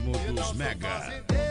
ritmo dos Mega.